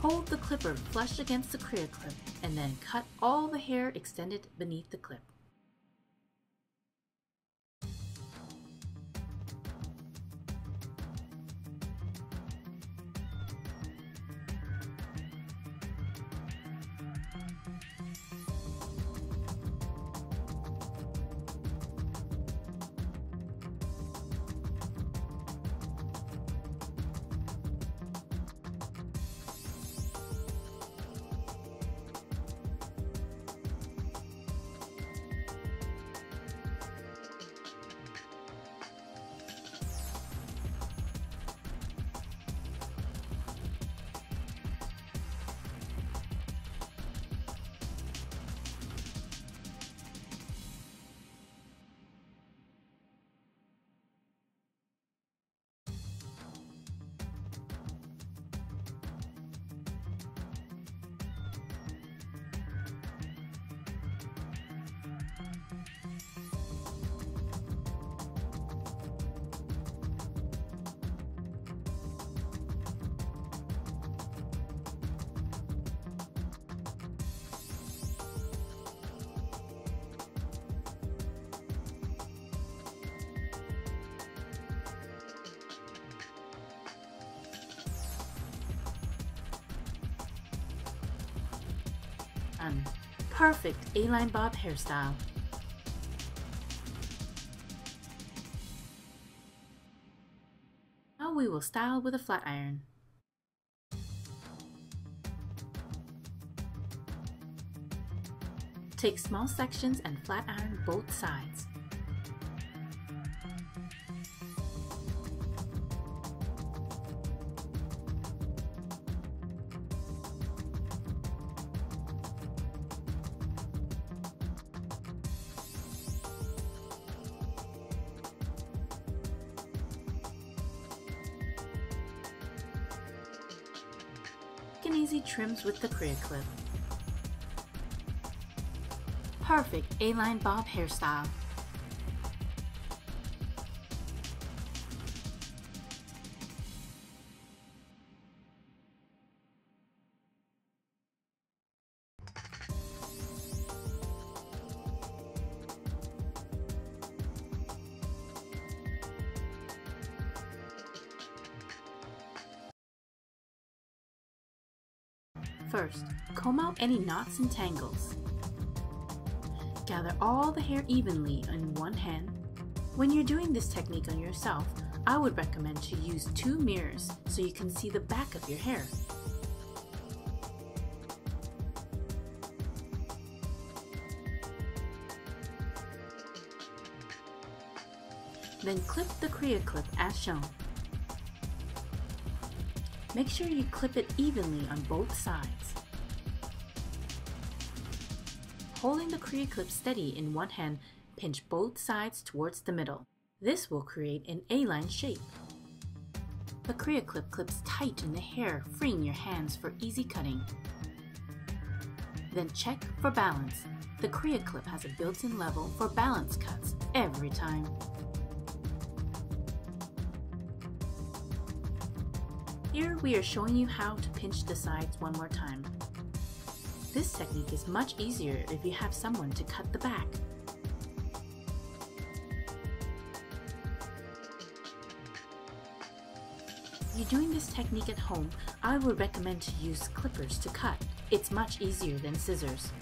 Hold the clipper flush against the CreaClip and then cut all the hair extended beneath the clip. Done. Perfect A-line bob hairstyle. Now we will style with a flat iron. Take small sections and flat iron both sides. And easy trims with the CreaClip. Perfect A-line bob hairstyle. First, comb out any knots and tangles. Gather all the hair evenly in one hand. When you're doing this technique on yourself, I would recommend to use two mirrors so you can see the back of your hair. Then clip the CreaClip as shown. Make sure you clip it evenly on both sides. Holding the CreaClip steady in one hand, pinch both sides towards the middle. This will create an A-line shape. The CreaClip clips tight in the hair, freeing your hands for easy cutting. Then check for balance. The CreaClip has a built-in level for balance cuts every time. Here we are showing you how to pinch the sides one more time. This technique is much easier if you have someone to cut the back. If you're doing this technique at home, I would recommend to use clippers to cut. It's much easier than scissors.